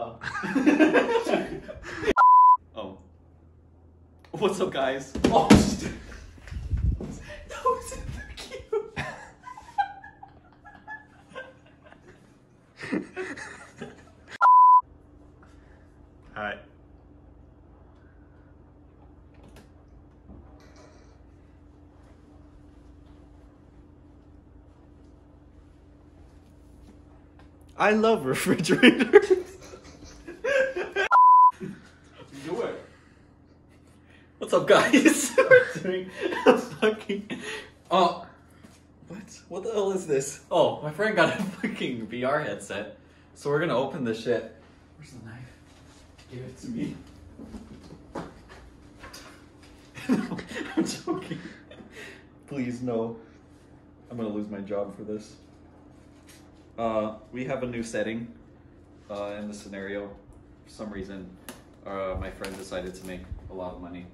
Oh. oh. What's up, guys? Oh, shit. that was super cute. Hi. I love refrigerators. Do it. What's up, guys? We're doing a fucking. Oh, what? What the hell is this? Oh, my friend got a fucking VR headset, so we're gonna open this shit. Where's the knife? Give it to me. no, I'm joking. Please no. I'm gonna lose my job for this. Uh, we have a new setting uh, in the scenario. For some reason, uh, my friend decided to make a lot of money.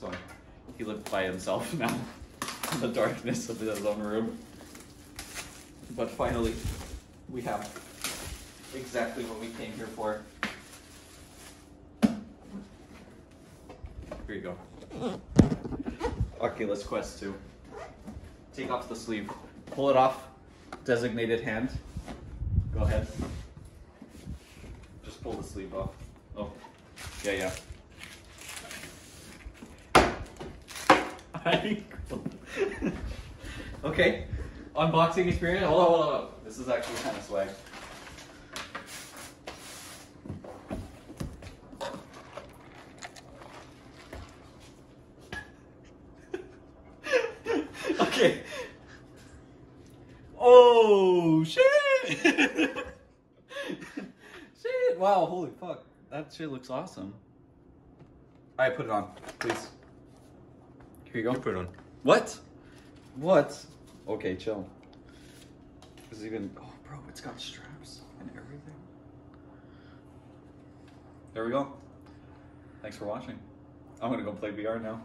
So he lived by himself now in the darkness of his own room. But finally, we have exactly what we came here for. Here you go. Oculus Quest 2. Take off the sleeve. Pull it off. Designated hand. Go ahead. Just pull the sleeve off. Oh. Yeah, yeah. okay. Unboxing experience. Hold on, hold on, hold on. This is actually kind of swag. okay. Oh shit! shit! Wow! Holy fuck! That shit looks awesome. All right, put it on, please. Here you go. put it on. What? What? Okay, chill. This is even. Oh, bro, it's got straps and everything. There we go. Thanks for watching. I'm gonna go play VR now.